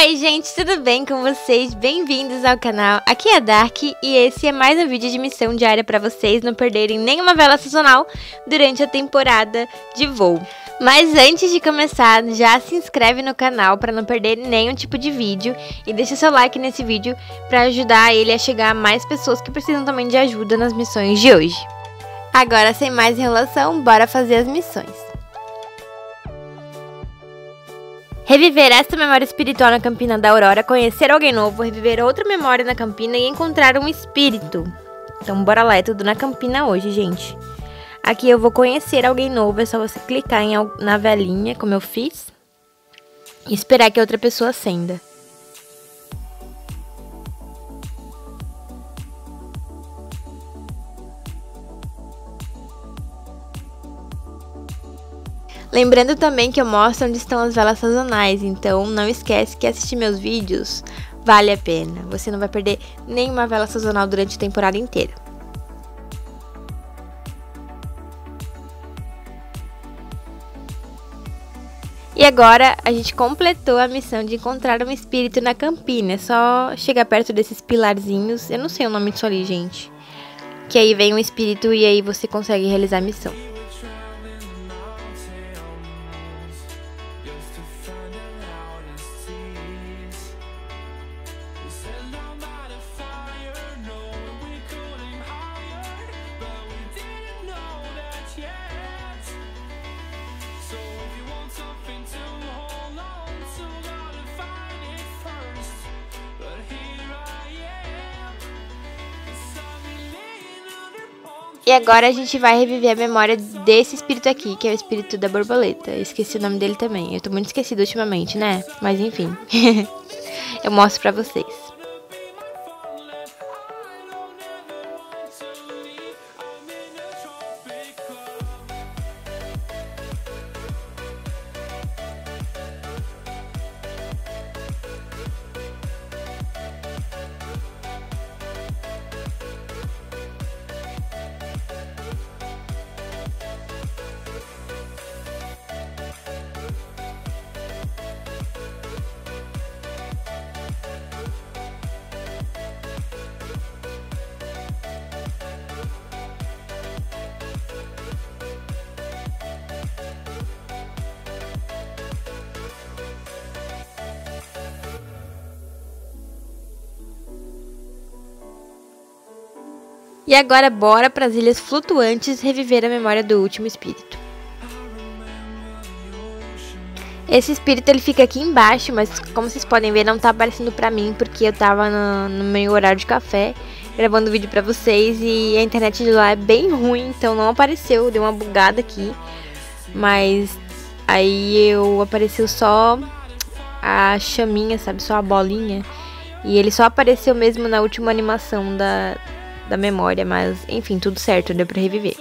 Oi, gente, tudo bem com vocês? Bem-vindos ao canal. Aqui é Dark e esse é mais um vídeo de missão diária para vocês não perderem nenhuma vela sazonal durante a temporada de voo. Mas antes de começar, já se inscreve no canal para não perder nenhum tipo de vídeo e deixa seu like nesse vídeo para ajudar ele a chegar a mais pessoas que precisam também de ajuda nas missões de hoje. Agora, sem mais enrolação, bora fazer as missões. Reviver esta memória espiritual na Campina da Aurora, conhecer alguém novo, reviver outra memória na Campina e encontrar um espírito. Então bora lá, é tudo na Campina hoje, gente. Aqui eu vou conhecer alguém novo, é só você clicar em, na velinha, como eu fiz, e esperar que outra pessoa acenda. Lembrando também que eu mostro onde estão as velas sazonais, então não esquece que assistir meus vídeos vale a pena. Você não vai perder nenhuma vela sazonal durante a temporada inteira. E agora a gente completou a missão de encontrar um espírito na campina. É só chegar perto desses pilarzinhos. Eu não sei o nome disso ali, gente. Que aí vem um espírito e aí você consegue realizar a missão. E agora a gente vai reviver a memória desse espírito aqui, que é o espírito da borboleta. Eu esqueci o nome dele também. Eu tô muito esquecida ultimamente, né? Mas enfim. eu mostro pra vocês. E agora bora para as ilhas flutuantes reviver a memória do último espírito. Esse espírito ele fica aqui embaixo, mas como vocês podem ver não tá aparecendo pra mim porque eu tava no, no meu horário de café gravando vídeo pra vocês e a internet de lá é bem ruim, então não apareceu, deu uma bugada aqui. Mas aí eu apareceu só a chaminha, sabe, só a bolinha. E ele só apareceu mesmo na última animação da, da memória, mas enfim, tudo certo, deu pra reviver.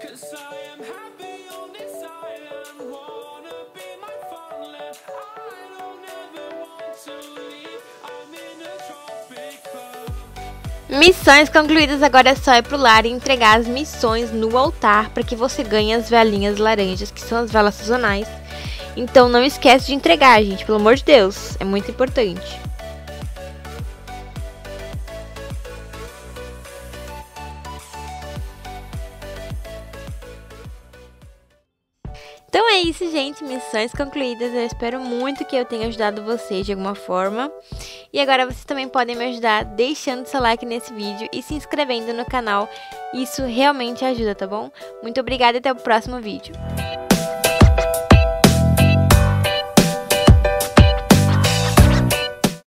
Cause I Missões concluídas, agora é só ir pro lar e entregar as missões no altar para que você ganhe as velinhas laranjas, que são as velas sazonais. Então não esquece de entregar, gente, pelo amor de Deus, é muito importante. Então é isso, gente. Missões concluídas. Eu espero muito que eu tenha ajudado vocês de alguma forma. E agora vocês também podem me ajudar deixando seu like nesse vídeo e se inscrevendo no canal. Isso realmente ajuda, tá bom? Muito obrigada e até o próximo vídeo.